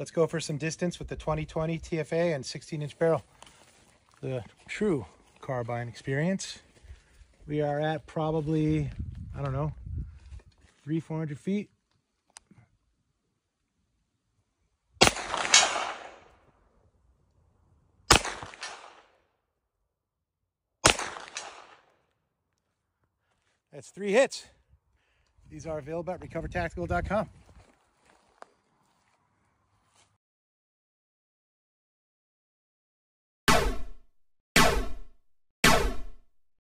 Let's go for some distance with the 2020 TFA and 16 inch barrel. The true carbine experience. We are at probably, I don't know, three, 400 feet. That's three hits. These are available at recovertactical.com.